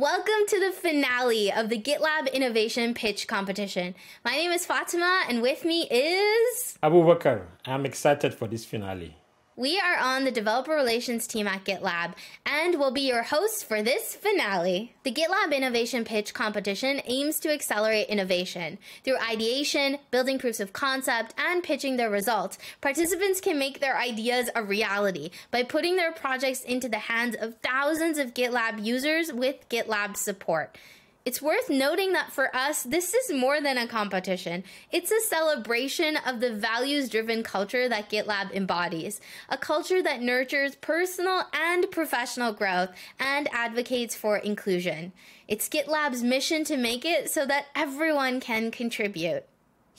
Welcome to the finale of the GitLab Innovation Pitch Competition. My name is Fatima, and with me is. Abu Bakr. I'm excited for this finale. We are on the developer relations team at GitLab and will be your hosts for this finale. The GitLab Innovation Pitch competition aims to accelerate innovation. Through ideation, building proofs of concept, and pitching their results, participants can make their ideas a reality by putting their projects into the hands of thousands of GitLab users with GitLab support. It's worth noting that for us, this is more than a competition. It's a celebration of the values driven culture that GitLab embodies, a culture that nurtures personal and professional growth and advocates for inclusion. It's GitLab's mission to make it so that everyone can contribute.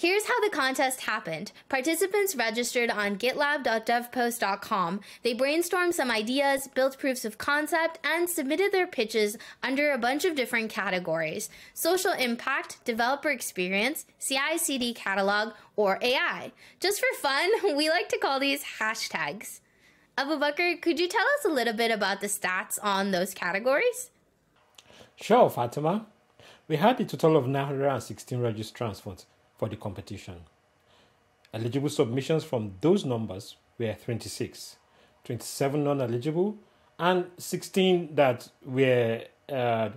Here's how the contest happened. Participants registered on gitlab.devpost.com. They brainstormed some ideas, built proofs of concept, and submitted their pitches under a bunch of different categories social impact, developer experience, CI CD catalog, or AI. Just for fun, we like to call these hashtags. Abu Bakr, could you tell us a little bit about the stats on those categories? Sure, Fatima. We had a total of 916 registrants for the competition. Eligible submissions from those numbers were 26, 27 non eligible, and 16 that were uh,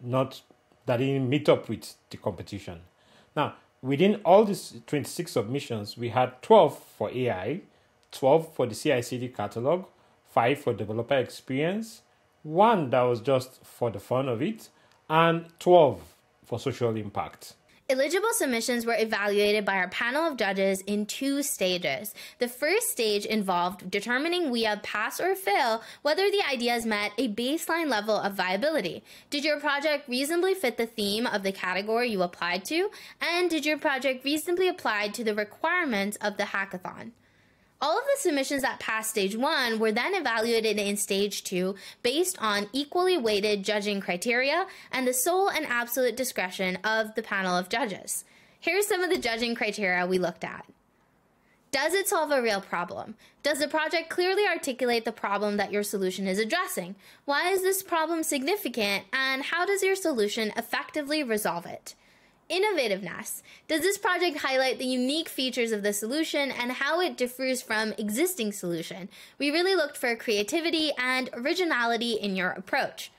not, that didn't meet up with the competition. Now, within all these 26 submissions, we had 12 for AI, 12 for the CI CD catalog, 5 for developer experience, 1 that was just for the fun of it, and 12 for social impact. Eligible submissions were evaluated by our panel of judges in two stages. The first stage involved determining via pass or fail whether the ideas met a baseline level of viability. Did your project reasonably fit the theme of the category you applied to? And did your project reasonably apply to the requirements of the hackathon? All of the submissions that passed stage one were then evaluated in stage two based on equally weighted judging criteria and the sole and absolute discretion of the panel of judges. Here are some of the judging criteria we looked at. Does it solve a real problem? Does the project clearly articulate the problem that your solution is addressing? Why is this problem significant and how does your solution effectively resolve it? Innovativeness. Does this project highlight the unique features of the solution and how it differs from existing solution? We really looked for creativity and originality in your approach.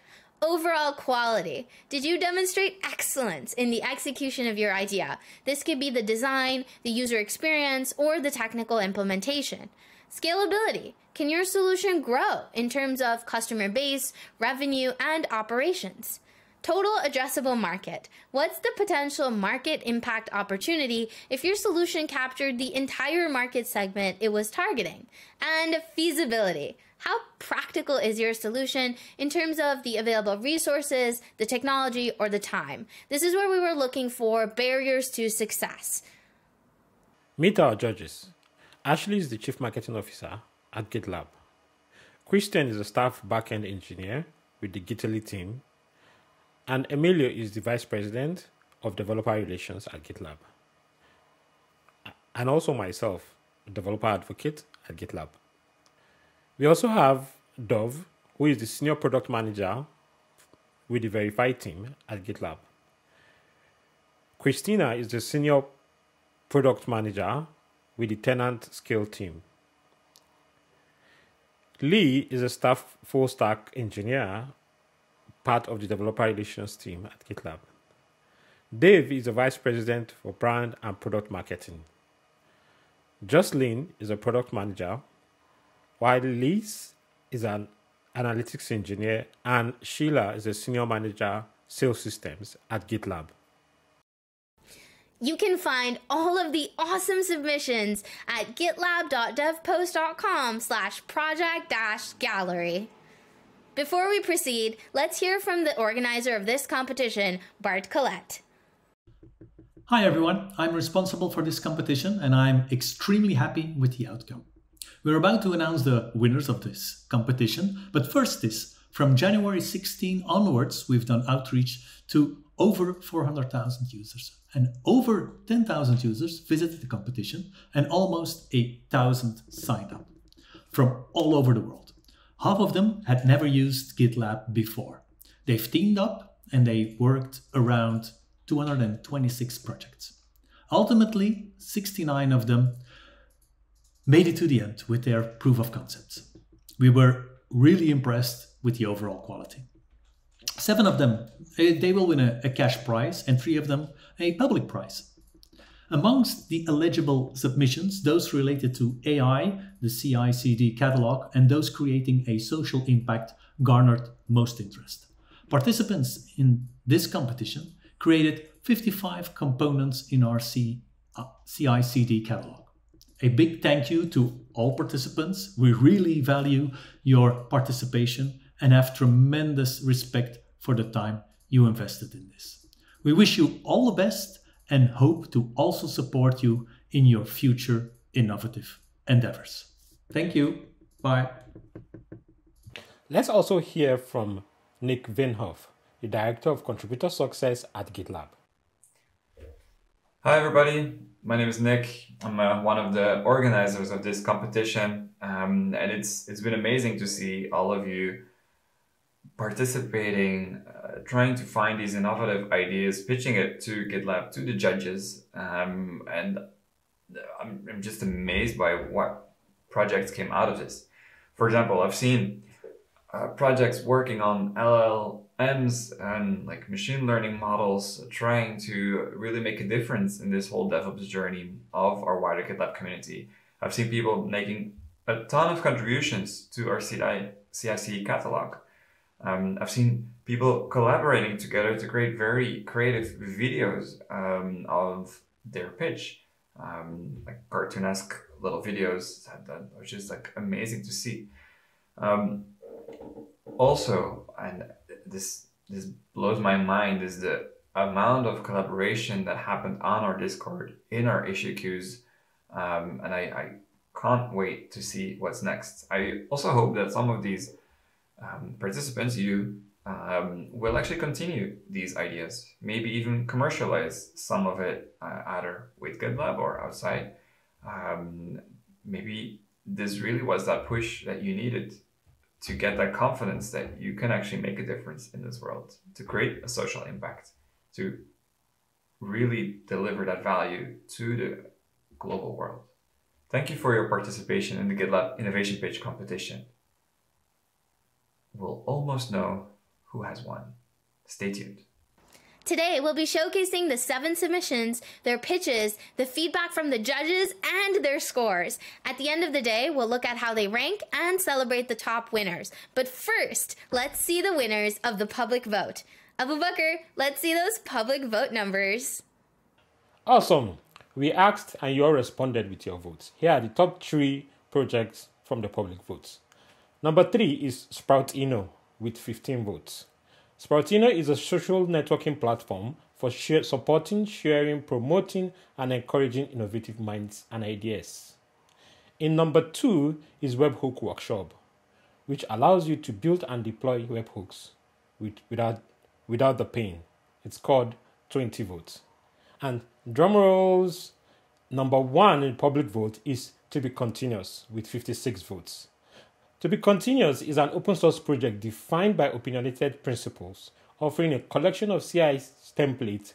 Overall quality. Did you demonstrate excellence in the execution of your idea? This could be the design, the user experience, or the technical implementation. Scalability. Can your solution grow in terms of customer base, revenue, and operations? Total addressable market. What's the potential market impact opportunity if your solution captured the entire market segment it was targeting? And feasibility. How practical is your solution in terms of the available resources, the technology, or the time? This is where we were looking for barriers to success. Meet our judges. Ashley is the Chief Marketing Officer at GitLab. Christian is a staff backend engineer with the Gitaly team and Emilio is the Vice President of Developer Relations at GitLab. And also myself, Developer Advocate at GitLab. We also have Dov, who is the Senior Product Manager with the Verify team at GitLab. Christina is the Senior Product Manager with the Tenant Scale team. Lee is a staff full stack engineer part of the developer relations team at GitLab. Dave is the vice president for brand and product marketing. Jocelyn is a product manager, while Liz is an analytics engineer, and Sheila is a senior manager sales systems at GitLab. You can find all of the awesome submissions at gitlab.devpost.com slash project gallery. Before we proceed, let's hear from the organizer of this competition, Bart Collette. Hi everyone, I'm responsible for this competition and I'm extremely happy with the outcome. We're about to announce the winners of this competition, but first this, from January 16 onwards, we've done outreach to over 400,000 users and over 10,000 users visited the competition and almost 8,000 signed up from all over the world. Half of them had never used GitLab before. They've teamed up and they worked around 226 projects. Ultimately, 69 of them made it to the end with their proof of concepts. We were really impressed with the overall quality. Seven of them, eh, they will win a, a cash prize, and three of them a public prize. Amongst the eligible submissions, those related to AI, the CI CD catalog, and those creating a social impact garnered most interest. Participants in this competition created 55 components in our CI uh, CD catalog. A big thank you to all participants. We really value your participation and have tremendous respect for the time you invested in this. We wish you all the best and hope to also support you in your future innovative endeavors. Thank you. Bye. Let's also hear from Nick Veenhof, the Director of Contributor Success at GitLab. Hi, everybody. My name is Nick. I'm uh, one of the organizers of this competition, um, and it's it's been amazing to see all of you participating, uh, trying to find these innovative ideas, pitching it to GitLab, to the judges. Um, and I'm, I'm just amazed by what projects came out of this. For example, I've seen uh, projects working on LLMs and like machine learning models, trying to really make a difference in this whole DevOps journey of our wider GitLab community. I've seen people making a ton of contributions to our CI, CI/CD catalog. Um, I've seen people collaborating together to create very creative videos um, of their pitch, um, like cartoonesque little videos that, that was just like amazing to see. Um, also, and this this blows my mind is the amount of collaboration that happened on our Discord in our issue queues, um, and I, I can't wait to see what's next. I also hope that some of these um, participants, you um, will actually continue these ideas, maybe even commercialize some of it uh, either with GitLab or outside. Um, maybe this really was that push that you needed to get that confidence that you can actually make a difference in this world, to create a social impact, to really deliver that value to the global world. Thank you for your participation in the GitLab Innovation Pitch competition we'll almost know who has won. Stay tuned. Today, we'll be showcasing the seven submissions, their pitches, the feedback from the judges, and their scores. At the end of the day, we'll look at how they rank and celebrate the top winners. But first, let's see the winners of the public vote. Abu Bakr, let's see those public vote numbers. Awesome. We asked and you all responded with your votes. Here are the top three projects from the public votes. Number three is Sproutino with 15 votes. Sproutino is a social networking platform for share, supporting, sharing, promoting, and encouraging innovative minds and ideas. In number two is Webhook Workshop, which allows you to build and deploy webhooks with, without, without the pain. It's called 20 votes. And drumrolls, number one in public vote is to be continuous with 56 votes. To be continuous is an open source project defined by opinionated principles, offering a collection of CI templates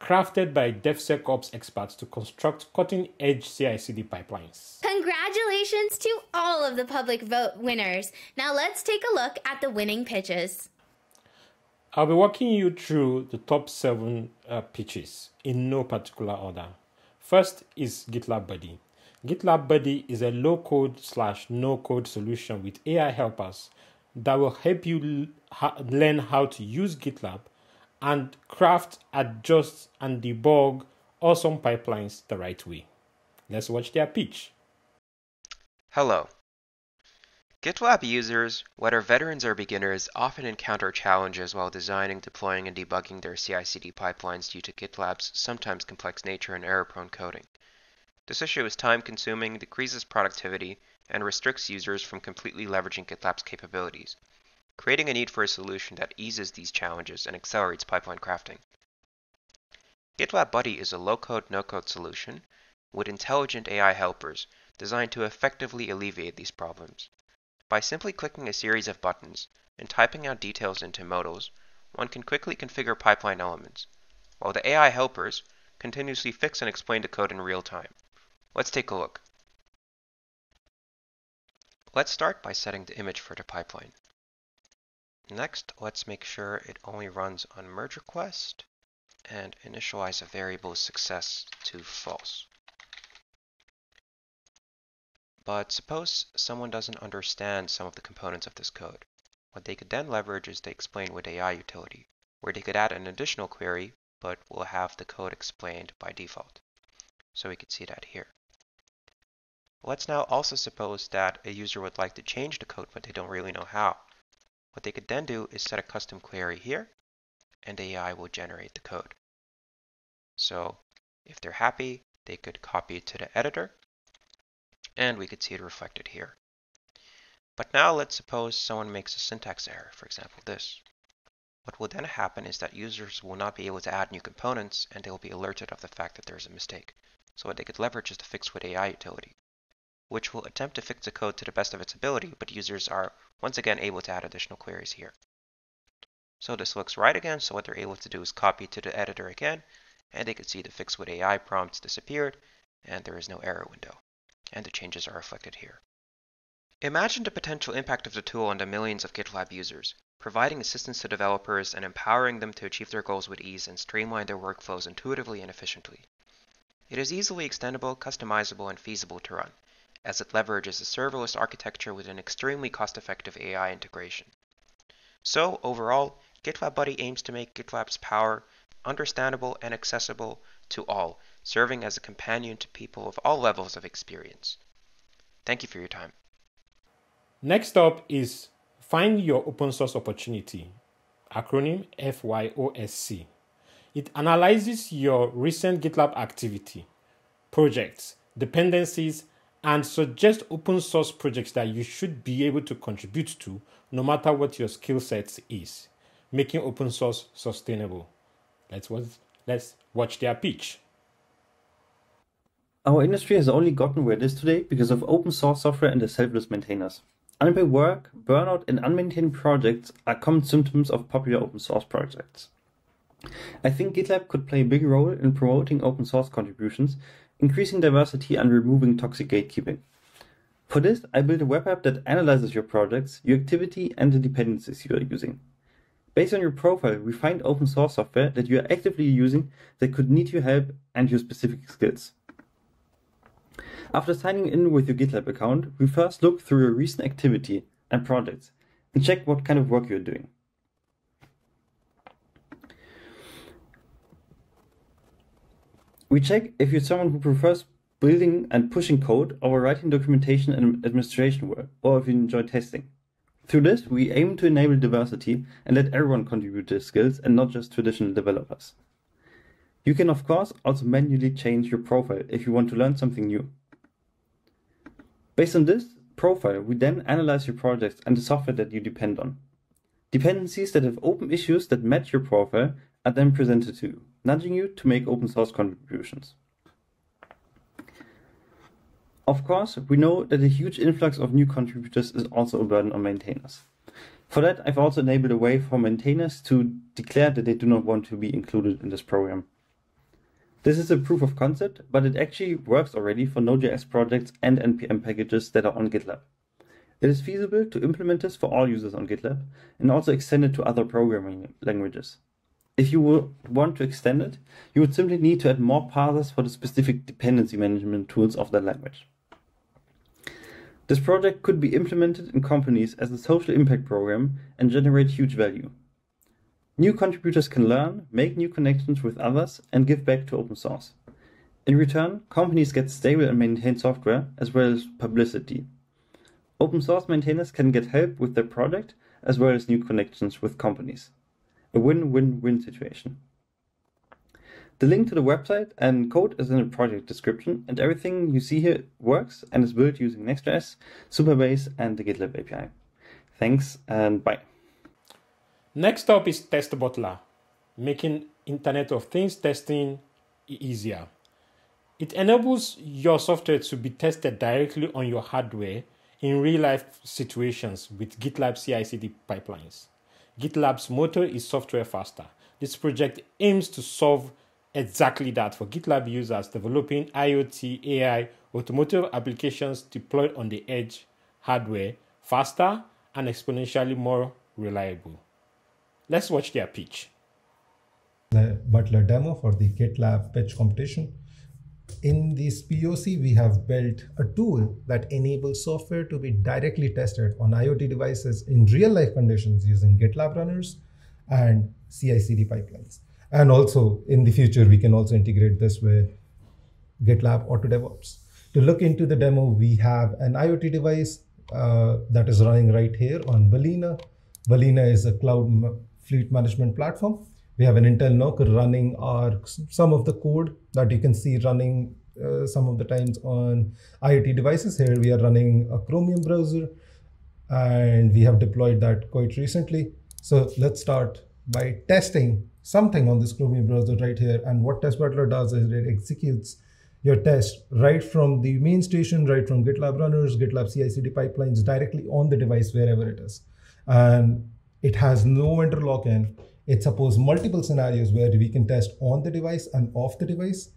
crafted by DevSecOps experts to construct cutting edge CI CD pipelines. Congratulations to all of the public vote winners. Now let's take a look at the winning pitches. I'll be walking you through the top seven uh, pitches in no particular order. First is GitLab Buddy. GitLab Buddy is a low code slash no code solution with AI helpers that will help you learn how to use GitLab and craft, adjust, and debug awesome pipelines the right way. Let's watch their pitch. Hello. GitLab users, whether veterans or beginners, often encounter challenges while designing, deploying, and debugging their CI CD pipelines due to GitLab's sometimes complex nature and error prone coding. This issue is time consuming, decreases productivity, and restricts users from completely leveraging GitLab's capabilities, creating a need for a solution that eases these challenges and accelerates pipeline crafting. GitLab Buddy is a low-code, no-code solution with intelligent AI helpers designed to effectively alleviate these problems. By simply clicking a series of buttons and typing out details into modals, one can quickly configure pipeline elements, while the AI helpers continuously fix and explain the code in real time. Let's take a look. Let's start by setting the image for the pipeline. Next, let's make sure it only runs on merge request and initialize a variable success to false. But suppose someone doesn't understand some of the components of this code. What they could then leverage is the explain with AI utility, where they could add an additional query, but will have the code explained by default. So we could see that here. Let's now also suppose that a user would like to change the code, but they don't really know how. What they could then do is set a custom query here, and the AI will generate the code. So if they're happy, they could copy it to the editor, and we could see it reflected here. But now let's suppose someone makes a syntax error, for example this. What will then happen is that users will not be able to add new components and they'll be alerted of the fact that there's a mistake. So what they could leverage is the fix with AI utility which will attempt to fix the code to the best of its ability, but users are once again able to add additional queries here. So this looks right again, so what they're able to do is copy to the editor again, and they can see the fix with AI prompts disappeared, and there is no error window. And the changes are reflected here. Imagine the potential impact of the tool on the millions of GitLab users, providing assistance to developers and empowering them to achieve their goals with ease and streamline their workflows intuitively and efficiently. It is easily extendable, customizable, and feasible to run, as it leverages a serverless architecture with an extremely cost-effective AI integration. So overall, GitLab Buddy aims to make GitLab's power understandable and accessible to all, serving as a companion to people of all levels of experience. Thank you for your time. Next up is Find Your Open Source Opportunity, acronym FYOSC. It analyzes your recent GitLab activity, projects, dependencies, and suggest open source projects that you should be able to contribute to no matter what your skill set is, making open source sustainable. Let's watch, let's watch their pitch. Our industry has only gotten where it is today because of open source software and the selfless maintainers. Unpaid work, burnout, and unmaintained projects are common symptoms of popular open source projects. I think GitLab could play a big role in promoting open source contributions increasing diversity and removing toxic gatekeeping. For this, I built a web app that analyzes your projects, your activity, and the dependencies you are using. Based on your profile, we find open source software that you are actively using that could need your help and your specific skills. After signing in with your GitLab account, we first look through your recent activity and projects and check what kind of work you're doing. We check if you're someone who prefers building and pushing code over writing documentation and administration work, or if you enjoy testing. Through this, we aim to enable diversity and let everyone contribute their skills and not just traditional developers. You can, of course, also manually change your profile if you want to learn something new. Based on this profile, we then analyze your projects and the software that you depend on. Dependencies that have open issues that match your profile are then presented to you nudging you to make open source contributions. Of course, we know that a huge influx of new contributors is also a burden on maintainers. For that, I've also enabled a way for maintainers to declare that they do not want to be included in this program. This is a proof of concept, but it actually works already for Node.js projects and NPM packages that are on GitLab. It is feasible to implement this for all users on GitLab and also extend it to other programming languages. If you want to extend it, you would simply need to add more parsers for the specific dependency management tools of that language. This project could be implemented in companies as a social impact program and generate huge value. New contributors can learn, make new connections with others, and give back to open source. In return, companies get stable and maintained software as well as publicity. Open source maintainers can get help with their project as well as new connections with companies a win-win-win situation. The link to the website and code is in the project description, and everything you see here works and is built using Next.js, Supabase, and the GitLab API. Thanks and bye. Next up is Test Butler, making Internet of Things testing easier. It enables your software to be tested directly on your hardware in real life situations with GitLab CI CD pipelines. GitLab's motto is software faster. This project aims to solve exactly that for GitLab users developing IoT, AI, automotive applications deployed on the edge hardware faster and exponentially more reliable. Let's watch their pitch. The Butler demo for the GitLab pitch competition. In this POC, we have built a tool that enables software to be directly tested on IoT devices in real life conditions using GitLab runners and CI CD pipelines. And also in the future, we can also integrate this with GitLab Auto DevOps. To look into the demo, we have an IoT device uh, that is running right here on Balena. Balena is a cloud fleet management platform. We have an Intel NUC running our some of the code that you can see running uh, some of the times on IoT devices. Here we are running a Chromium browser and we have deployed that quite recently. So let's start by testing something on this Chromium browser right here. And what Test Butler does is it executes your test right from the main station, right from GitLab runners, GitLab CI/CD pipelines directly on the device wherever it is, and it has no interlock lock-in. It supports multiple scenarios where we can test on the device and off the device.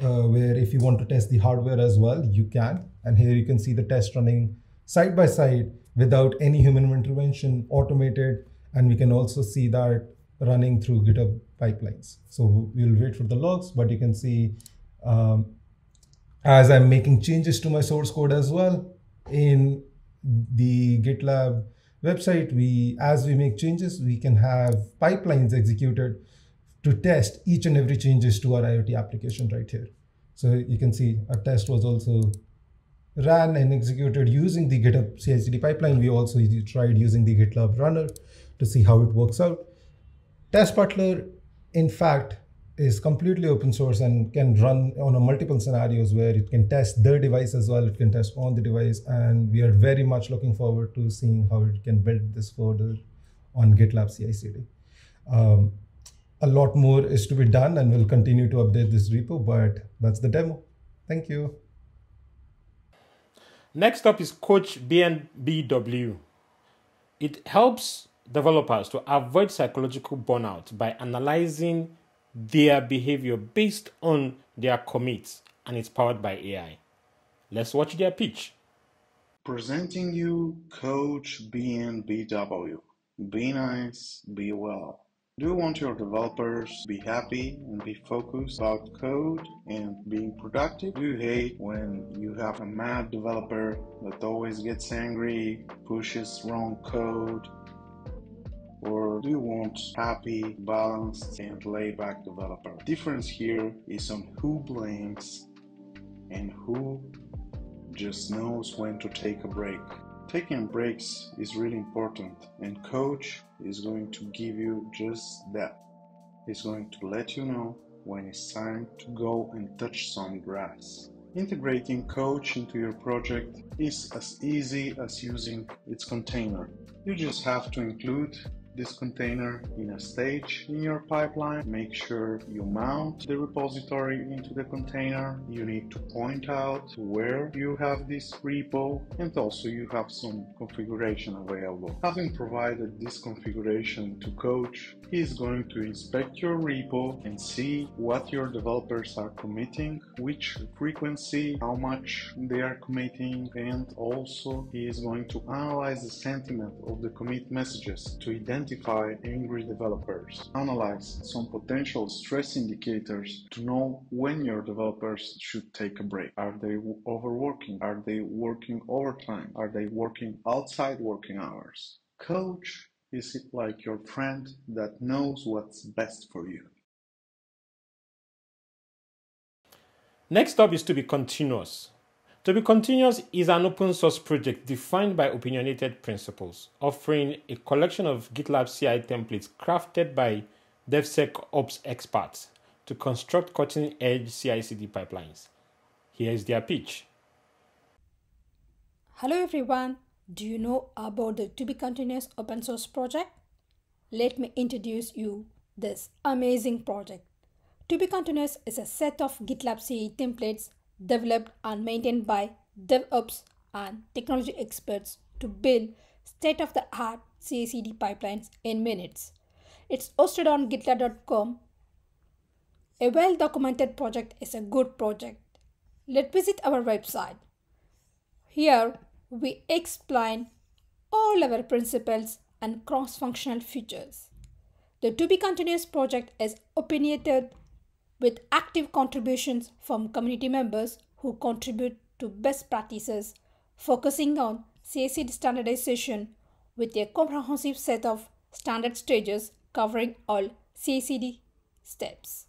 Uh, where if you want to test the hardware as well, you can. And here you can see the test running side by side without any human intervention, automated. And we can also see that running through GitHub pipelines. So we'll wait for the logs, but you can see um, as I'm making changes to my source code as well in the GitLab website, we as we make changes, we can have pipelines executed to test each and every changes to our IoT application right here. So you can see a test was also ran and executed using the GitHub CI/CD pipeline. We also tried using the GitLab runner to see how it works out. Test Butler, in fact, is completely open source and can run on a multiple scenarios where it can test the device as well. It can test on the device, and we are very much looking forward to seeing how it can build this further on GitLab CI/CD. Um, a lot more is to be done, and we'll continue to update this repo. But that's the demo. Thank you. Next up is Coach BNBW. It helps developers to avoid psychological burnout by analyzing their behavior based on their commits and it's powered by AI. Let's watch their pitch. Presenting you Coach BNBW. Be nice, be well. Do you want your developers to be happy and be focused about code and being productive? Do you hate when you have a mad developer that always gets angry, pushes wrong code, or do you want happy, balanced, and laid-back developer? Difference here is on who blames and who just knows when to take a break. Taking breaks is really important, and coach is going to give you just that. He's going to let you know when it's time to go and touch some grass. Integrating Coach into your project is as easy as using its container. You just have to include this container in a stage in your pipeline. Make sure you mount the repository into the container. You need to point out where you have this repo and also you have some configuration available. Having provided this configuration to Coach, he is going to inspect your repo and see what your developers are committing, which frequency, how much they are committing, and also he is going to analyze the sentiment of the commit messages to identify identify angry developers, analyze some potential stress indicators to know when your developers should take a break. Are they overworking? Are they working overtime? Are they working outside working hours? Coach is it like your friend that knows what's best for you? Next up is to be continuous. To be continuous is an open source project defined by opinionated principles, offering a collection of GitLab CI templates crafted by DevSecOps experts to construct cutting edge CI CD pipelines. Here is their pitch. Hello everyone. Do you know about the To Be Continuous open source project? Let me introduce you this amazing project. To Be Continuous is a set of GitLab CI templates developed and maintained by DevOps and technology experts to build state of the art CI CD pipelines in minutes. It's hosted on gitlab.com. A well documented project is a good project. Let's visit our website. Here we explain all our principles and cross functional features. The To Be Continuous project is opinionated with active contributions from community members who contribute to best practices, focusing on CICD standardization with a comprehensive set of standard stages covering all CICD steps.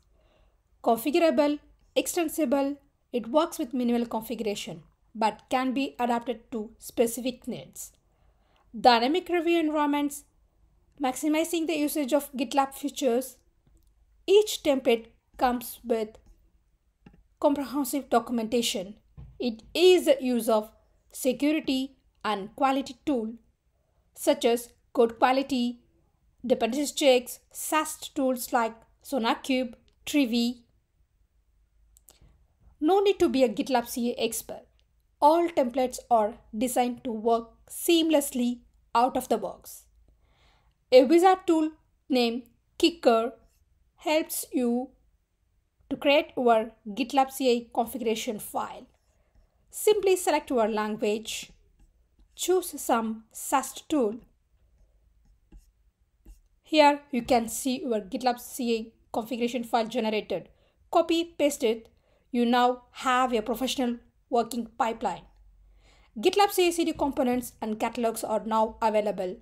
Configurable, extensible, it works with minimal configuration but can be adapted to specific needs. Dynamic review environments maximizing the usage of GitLab features. Each template comes with comprehensive documentation. It is the use of security and quality tool such as code quality, dependency checks, SAST tools like SonarQube, Trivy. No need to be a GitLab CI expert. All templates are designed to work seamlessly out of the box. A wizard tool named Kicker helps you to create your GitLab CI configuration file. Simply select your language, choose some SAST tool. Here you can see your GitLab CI configuration file generated. Copy, paste it. You now have a professional working pipeline. GitLab CI/CD components and catalogs are now available.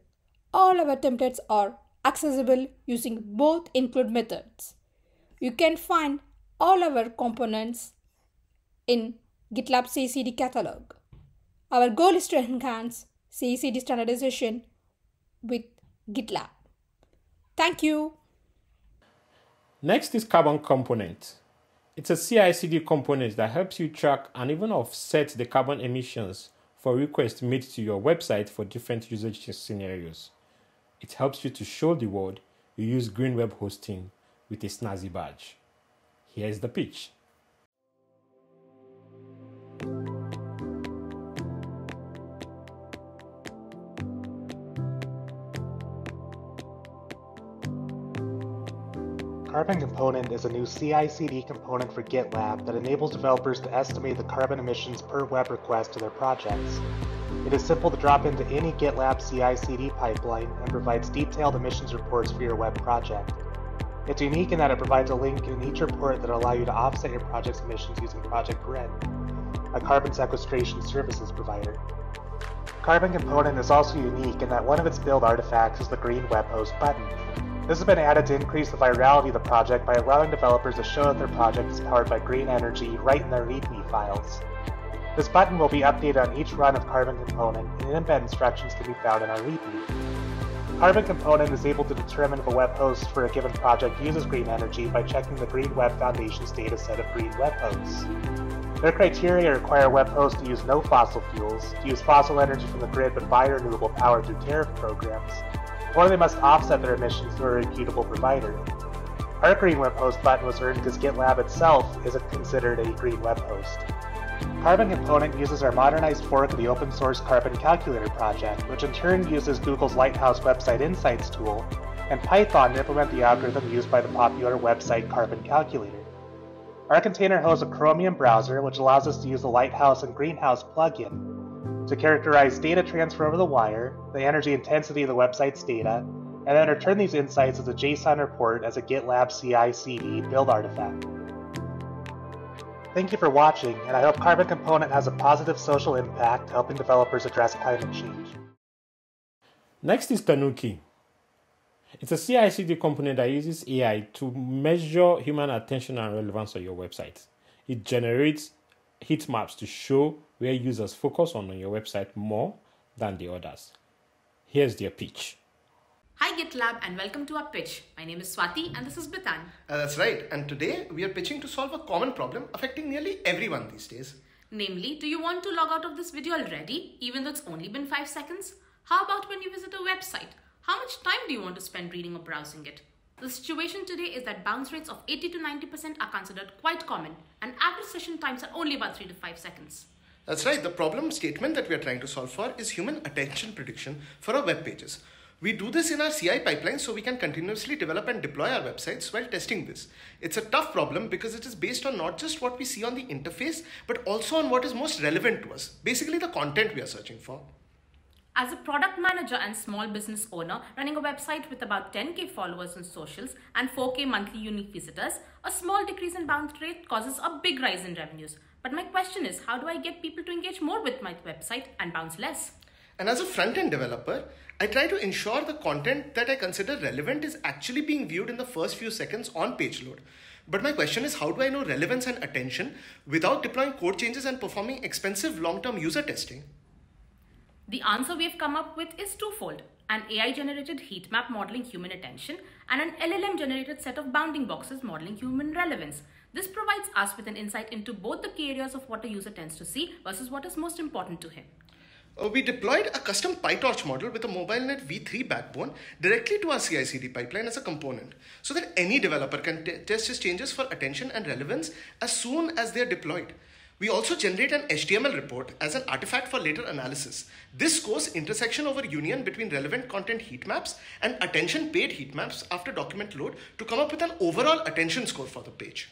All our templates are accessible using both include methods. You can find all our components in GitLab CI/CD catalog. Our goal is to enhance CI/CD standardization with GitLab. Thank you. Next is Carbon Component. It's a CI/CD component that helps you track and even offset the carbon emissions for requests made to your website for different usage scenarios. It helps you to show the world you use green web hosting with a snazzy badge. Here's the pitch. Carbon Component is a new CI/CD component for GitLab that enables developers to estimate the carbon emissions per web request to their projects. It is simple to drop into any GitLab CI/CD pipeline and provides detailed emissions reports for your web project. It's unique in that it provides a link in each report that allow you to offset your project's emissions using Project Grid, a carbon sequestration services provider. Carbon Component is also unique in that one of its build artifacts is the green web host button. This has been added to increase the virality of the project by allowing developers to show that their project is powered by green energy right in their README files. This button will be updated on each run of Carbon Component, and embed instructions can be found in our README. Carbon Component is able to determine if a web host for a given project uses green energy by checking the Green Web Foundation's dataset of green web hosts. Their criteria require web hosts to use no fossil fuels, to use fossil energy from the grid but buy renewable power through tariff programs, or they must offset their emissions through a reputable provider. Our Green Web Host button was earned because GitLab itself is considered a green web host. Carbon Component uses our modernized fork of the open source Carbon Calculator project, which in turn uses Google's Lighthouse Website Insights tool and Python to implement the algorithm used by the popular website Carbon Calculator. Our container hosts a Chromium browser, which allows us to use the Lighthouse and Greenhouse plugin to characterize data transfer over the wire, the energy intensity of the website's data, and then return these insights as a JSON report as a GitLab CI CD build artifact. Thank you for watching, and I hope Carbon Component has a positive social impact helping developers address climate change. Next is Tanuki. It's a CI/CD component that uses AI to measure human attention and relevance on your website. It generates heat maps to show where users focus on, on your website more than the others. Here's their pitch. Hi GitLab and welcome to our pitch. My name is Swati and this is Bitan. Uh, that's right. And today we are pitching to solve a common problem affecting nearly everyone these days. Namely, do you want to log out of this video already, even though it's only been 5 seconds? How about when you visit a website? How much time do you want to spend reading or browsing it? The situation today is that bounce rates of 80 to 90% are considered quite common and average session times are only about 3 to 5 seconds. That's right. The problem statement that we are trying to solve for is human attention prediction for our web pages. We do this in our CI pipeline so we can continuously develop and deploy our websites while testing this. It's a tough problem because it is based on not just what we see on the interface, but also on what is most relevant to us, basically the content we are searching for. As a product manager and small business owner running a website with about 10k followers on socials and 4k monthly unique visitors, a small decrease in bounce rate causes a big rise in revenues. But my question is, how do I get people to engage more with my website and bounce less? And as a front end developer, I try to ensure the content that I consider relevant is actually being viewed in the first few seconds on page load. But my question is, how do I know relevance and attention without deploying code changes and performing expensive long term user testing? The answer we have come up with is twofold an AI generated heat map modeling human attention and an LLM generated set of bounding boxes modeling human relevance. This provides us with an insight into both the key areas of what a user tends to see versus what is most important to him. Uh, we deployed a custom PyTorch model with a MobileNet v3 backbone directly to our CI CD pipeline as a component so that any developer can test his changes for attention and relevance as soon as they are deployed. We also generate an HTML report as an artifact for later analysis. This scores intersection over union between relevant content heat maps and attention paid heat maps after document load to come up with an overall attention score for the page.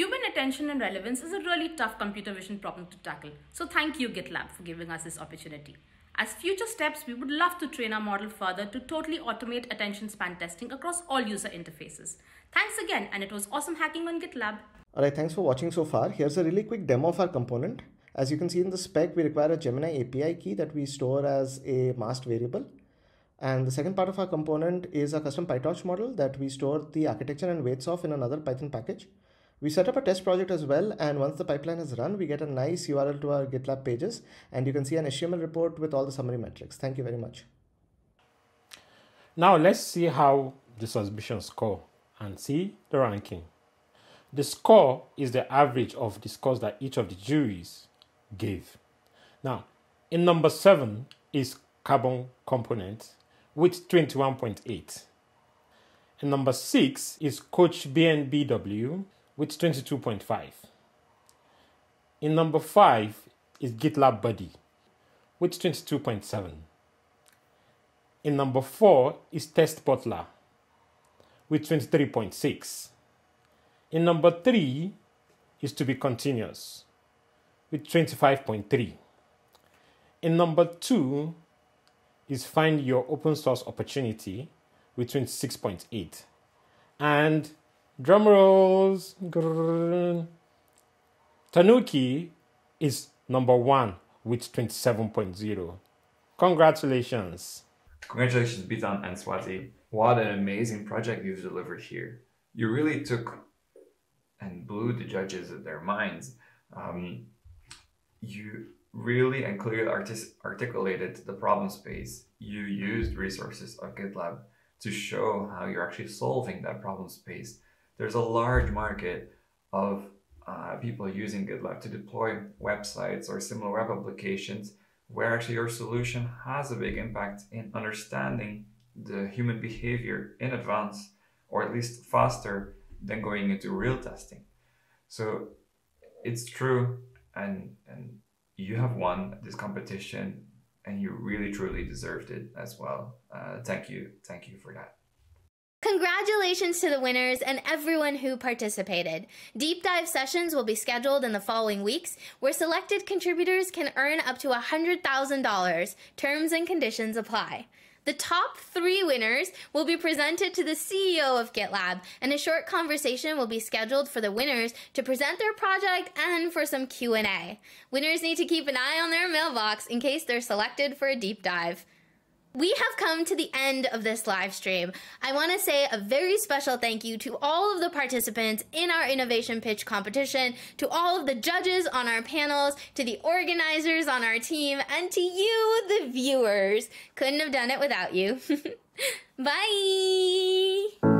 Human attention and relevance is a really tough computer vision problem to tackle. So thank you GitLab for giving us this opportunity. As future steps, we would love to train our model further to totally automate attention span testing across all user interfaces. Thanks again, and it was awesome hacking on GitLab. Alright, thanks for watching so far. Here's a really quick demo of our component. As you can see in the spec, we require a Gemini API key that we store as a masked variable. And the second part of our component is a custom PyTorch model that we store the architecture and weights of in another Python package. We set up a test project as well, and once the pipeline is run, we get a nice URL to our GitLab pages, and you can see an HTML report with all the summary metrics. Thank you very much. Now let's see how the submission score and see the ranking. The score is the average of the scores that each of the juries gave. Now, in number seven is carbon component with 21.8. In number six is Coach BNBW with 22.5. In number five is GitLab Buddy with 22.7. In number four is Test Butler with 23.6. In number three is to be continuous with 25.3. In number two is find your open source opportunity with 26.8. And drum rolls, Tanuki is number one with 27.0. Congratulations. Congratulations, Bitan and Swati. What an amazing project you've delivered here. You really took and blew the judges at their minds. Um, you really and clearly artis- articulated the problem space. You used resources of GitLab to show how you're actually solving that problem space. There's a large market of uh, people using GitLab to deploy websites or similar web applications where actually your solution has a big impact in understanding the human behavior in advance or at least faster than going into real testing. So it's true, and and you have won this competition, and you really truly deserved it as well. Uh, thank you, thank you for that. Congratulations to the winners and everyone who participated. Deep dive sessions will be scheduled in the following weeks where selected contributors can earn up to $100,000. Terms and conditions apply. The top three winners will be presented to the CEO of GitLab, and a short conversation will be scheduled for the winners to present their project and for some Q&A. Winners need to keep an eye on their mailbox in case they're selected for a deep dive. We have come to the end of this live stream. I want to say a very special thank you to all of the participants in our innovation pitch competition, to all of the judges on our panels, to the organizers on our team, and to you, the viewers. Couldn't have done it without you. Bye!